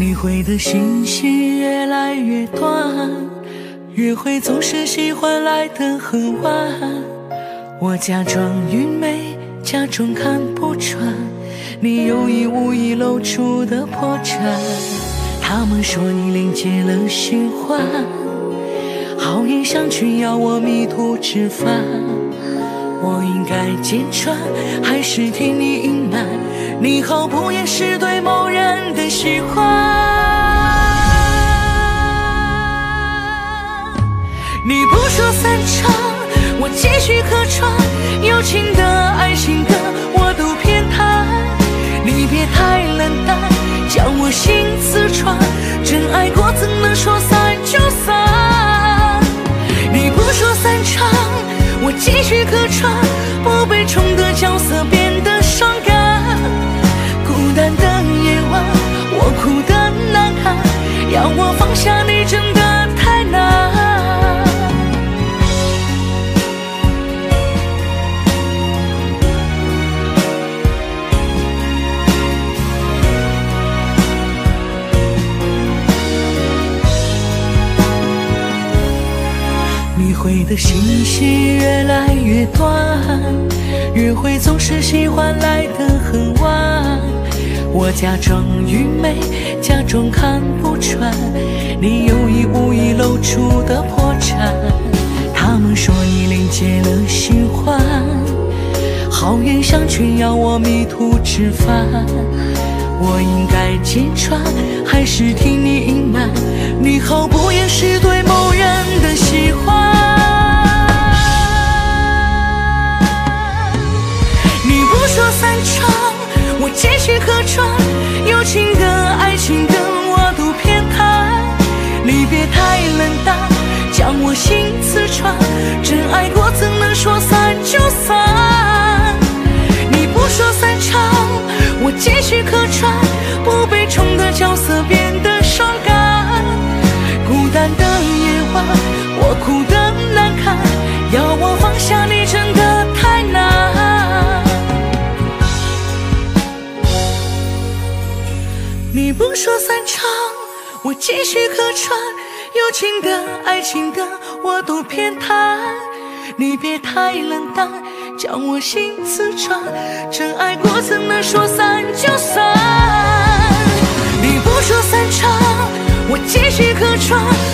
你回的信息越来越短，约会总是喜欢来得很晚。我假装愚昧，假装看不穿你有意无意露出的破绽。他们说你临界了新欢，好言相劝要我迷途知返。我应该揭穿，还是替你隐瞒？你毫不掩饰对某人的喜欢。你不说散场，我继续客串。友情的、爱情的，我都偏袒。你别太冷淡，将我心刺穿。真爱过，怎能说散就散？你不说散场，我继续客串。不被宠的角色变得伤感。孤单的夜晚，我哭得难堪。要我放下你，真的的信息越来越短，约会总是喜欢来得很晚。我假装愚昧，假装看不穿你有意无意露出的破绽。他们说你临界了循环，好言相劝要我迷途知返。我应该揭穿，还是听你隐瞒？你毫不掩饰对某人的喜欢。继续客串。不被宠的角色变得伤感。孤单的夜晚，我哭得难堪。要我放下你，真的太难。你不说散场，我继续客串。友情的、爱情的，我都偏袒。你别太冷淡，将我心刺穿。真爱过，怎能说散就散？你不说散场，我继续客串。